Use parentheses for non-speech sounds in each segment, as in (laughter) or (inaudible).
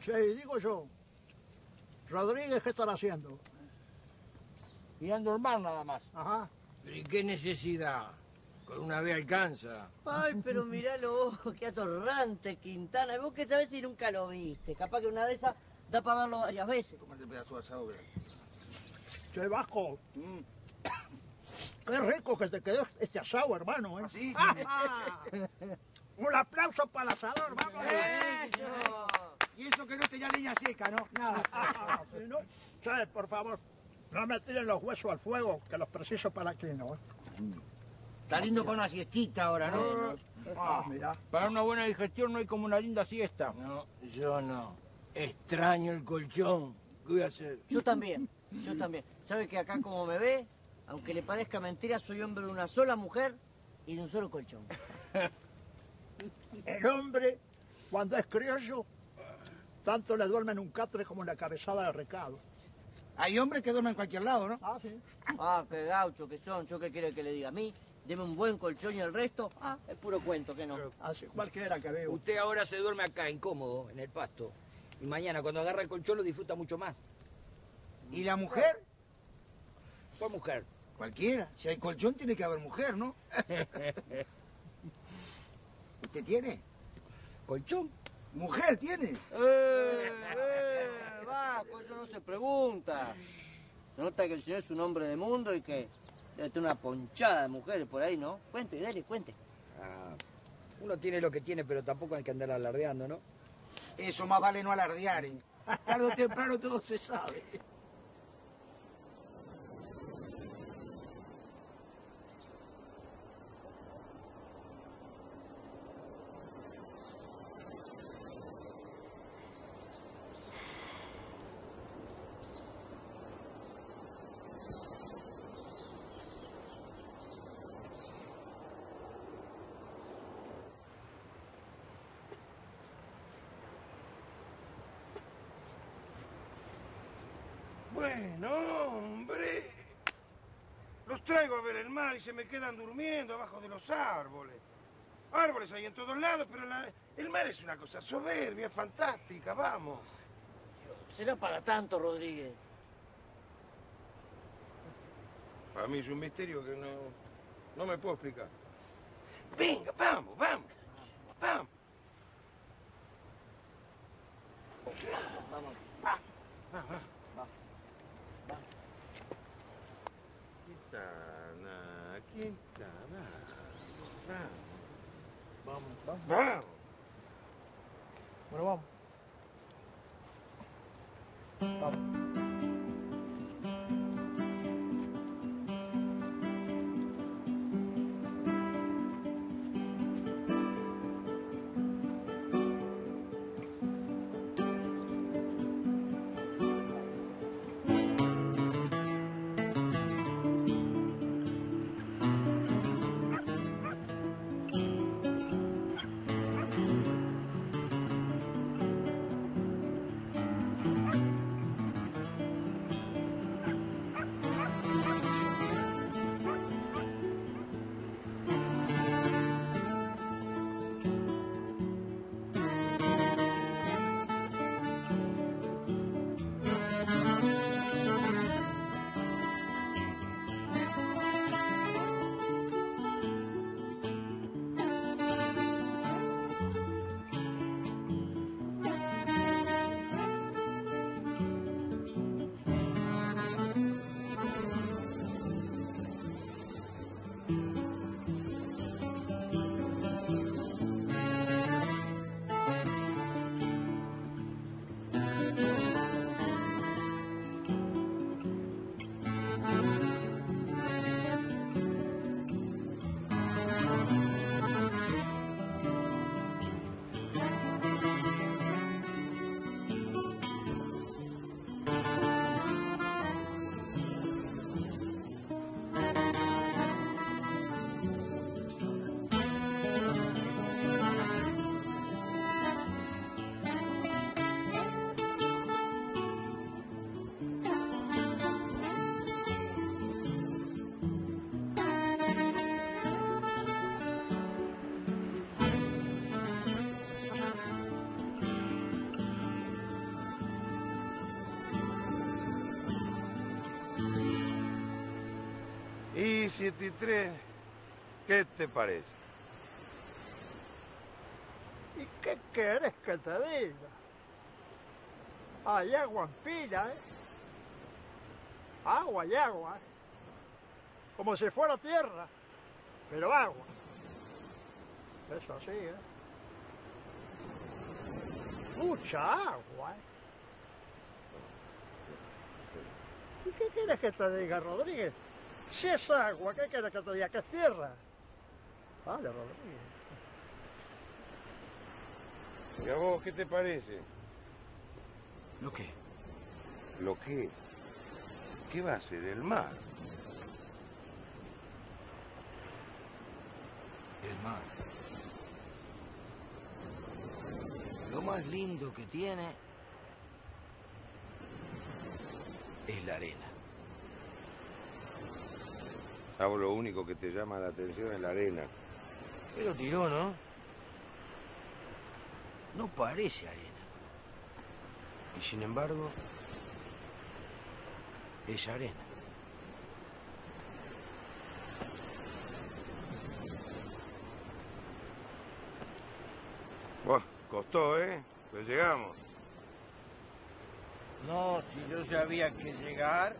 Sí, digo yo. Rodríguez, ¿qué están haciendo? Mirando el mar nada más. Ajá. ¿Pero y qué necesidad? Con una vez alcanza. Ay, pero míralo, qué atorrante, Quintana. ¿Vos qué sabés si nunca lo viste? Capaz que una de esas da para verlo varias veces. El pedazo de asado. Che, Vasco, Mm. qué rico que te quedó este asado, hermano, ¿eh? ¿Así? (laughs) Un aplauso para el asador, vamos. Y eso que no tenía leña seca, ¿no? Nada. No, (laughs) che, por favor, no me tiren los huesos al fuego, que los preciso para aquí, ¿no? Está lindo para una siestita ahora, ¿no? Ah, mira. Para una buena digestión no hay como una linda siesta. No, yo no. Extraño el colchón. ¿Qué voy a hacer? Yo también, yo también. ¿Sabe que acá como me ve? Aunque le parezca mentira, soy hombre de una sola mujer y de un solo colchón. (laughs) El hombre, cuando es criollo, tanto le duerme en un catre como en la cabezada de recado. Hay hombres que duermen en cualquier lado, ¿no? Ah, sí. Ah, qué gaucho que son. ¿Yo qué quiere que le diga? A mí, deme un buen colchón y el resto, ah, es puro cuento, que no. Así cualquiera que veo. Usted ahora se duerme acá, incómodo, en el pasto. Y mañana, cuando agarra el colchón, lo disfruta mucho más. ¿Y la mujer? ¿Cuál mujer? Cualquiera. Si hay colchón, tiene que haber mujer, ¿no? (laughs) ¿Usted tiene? ¿Colchón? ¿Mujer tiene? ¡Eh, eh! Vasco, eso no se pregunta. Se nota que el señor es un hombre de mundo y que debe tener una ponchada de mujeres por ahí, ¿no? Cuente, dale, cuente. Ah, uno tiene lo que tiene, pero tampoco hay que andar alardeando, ¿no? Eso más vale no alardear, ¿eh? Tarde o temprano todo se sabe. Bueno, hombre. Los traigo a ver el mar y se me quedan durmiendo abajo de los árboles. Árboles hay en todos lados, pero la- el mar es una cosa soberbia, fantástica, vamos. Será para tanto, Rodríguez. Para mí es un misterio que no, no me puedo explicar. Venga, vamos, vamos, vamos. Vamos. Quintana, Quintana. Vamos. 7 y 3, ¿qué te parece? ¿Y qué querés que te diga? Hay agua en pila, ¿eh? Agua y agua, ¿eh? Como si fuera tierra, pero agua. Eso sí, ¿eh? Mucha agua, ¿eh? ¿Y qué quieres que te diga, Rodríguez? Si es agua, ¿qué quieres que te diga? Que es tierra. Vale, Rodríguez. ¿Y a vos qué te parece? ¿Lo qué? ¿Lo qué? ¿Qué va a ser el mar? El mar. Lo más lindo que tiene es la arena. A vos lo único que te llama la atención es la arena. Él lo tiró, ¿no? No parece arena. Y sin embargo, es arena. Buah, costó, ¿eh? Pues llegamos. No, si yo sabía que llegar,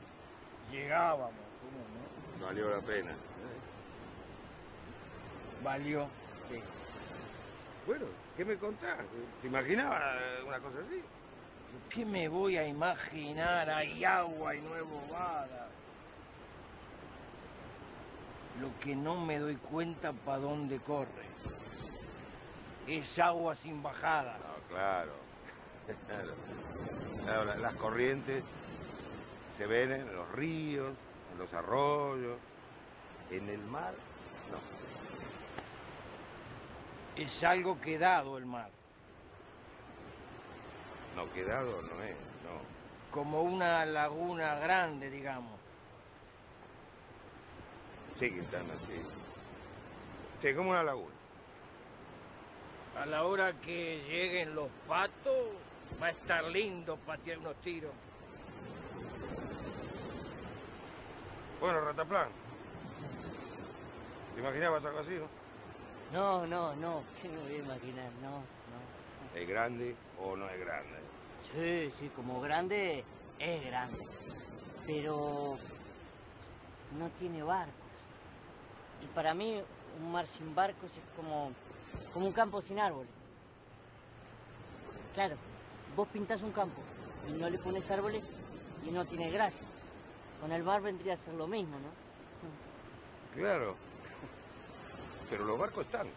llegábamos. ¿Cómo no? Valió la pena. Valió. Sí. Bueno, ¿qué me contás? ¿Te imaginabas una cosa así? ¿Qué me voy a imaginar? Hay agua y no es bobada. Lo que no me doy cuenta para dónde corre. Es agua sin bajada. No, claro. (laughs) Claro. Claro, la- las corrientes se ven en los ríos, en los arroyos, en el mar. No, Es algo quedado el mar. no, quedado no es, no. Como una laguna grande, digamos. Sí, Quintana, sí. Sí, como una laguna. A la hora que lleguen los patos, va a estar lindo patear unos tiros. Bueno, Rataplan. ¿Te imaginabas algo así, no? No, no, no, ¿qué me voy a imaginar? No, no. ¿Es grande o no es grande? Sí, sí, como grande es grande, pero no tiene barcos. Y para mí un mar sin barcos es como, como un campo sin árboles. Claro, vos pintás un campo y no le pones árboles y no tiene gracia. Con el mar vendría a ser lo mismo, ¿no? Claro. Pero los barcos están.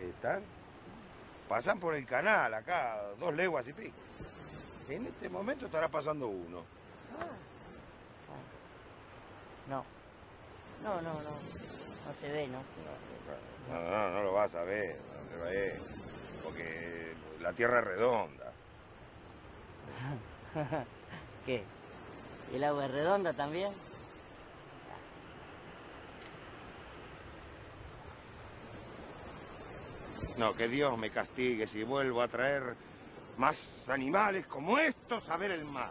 Están. Pasan por el canal acá, dos leguas y pico. En este momento estará pasando uno. No. No, no, no. No se ve, ¿no? No, no, no lo vas a ver, no lo ves. Porque la tierra es redonda. (laughs) ¿Qué? ¿El agua es redonda también? No, que Dios me castigue si vuelvo a traer más animales como estos a ver el mar.